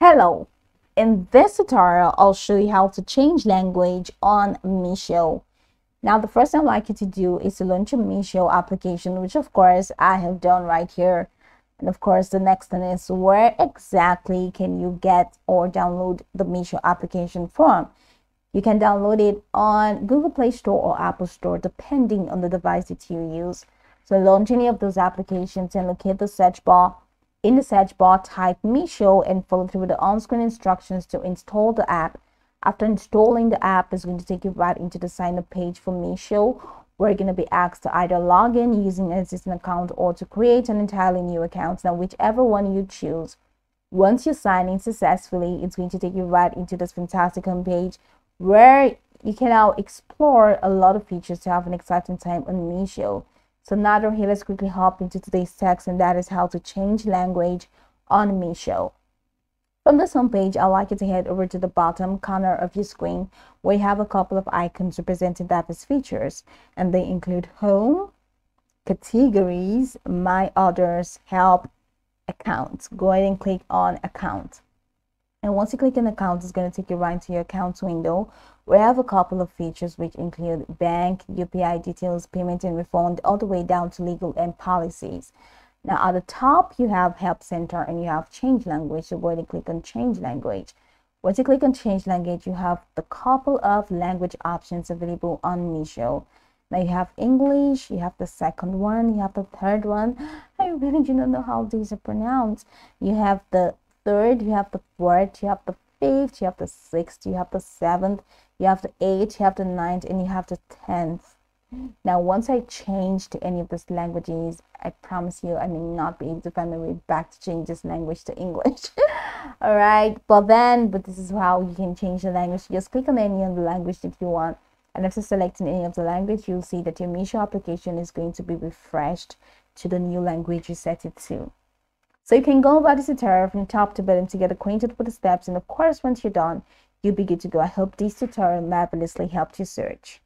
Hello! In this tutorial, I'll show you how to change language on Meesho. Now, the first thing I'd like you to do is to launch your Meesho application, which of course I have done right here. And of course, the next thing is where exactly can you get or download the Meesho application from? You can download it on Google Play Store or Apple Store, depending on the device that you use. So launch any of those applications and locate the search bar in the search bar, type Meesho and follow through the on-screen instructions to install the app. After installing the app, it's going to take you right into the sign-up page for Meesho. We're going to be asked to either log in using an existing account or to create an entirely new account. Now, whichever one you choose, once you sign in successfully, it's going to take you right into this fantastic homepage where you can now explore a lot of features to have an exciting time on Meesho. So now here, let's quickly hop into today's text and that is how to change language on Meesho. From this homepage, I'd like you to head over to the bottom corner of your screen where you have a couple of icons representing Davis features and they include home, categories, my others, help, accounts. Go ahead and click on account. And once you click on account, it's going to take you right to your accounts window. We have a couple of features which include bank, UPI details, payment and refund, all the way down to legal and policies. Now at the top, you have help center and you have change language. So go ahead and click on change language. Once you click on change language, you have the couple of language options available on Meesho. Now you have English, you have the second one, you have the third one. I really do not know how these are pronounced. You have the third, you have the fourth, you have the fifth, you have the sixth, you have the seventh, you have the eighth, you have the ninth, and you have the tenth. Now, once I change to any of these languages, I promise you I may not be able to find my way back to change this language to English. All right, but then, but this is how you can change the language. Just click on any of the language that you want. And after selecting any of the language, you'll see that your Meesho application is going to be refreshed to the new language you set it to. So you can go about this tutorial from top to bottom to get acquainted with the steps. And of course, once you're done, you'll be good to go. I hope this tutorial marvelously helped you search.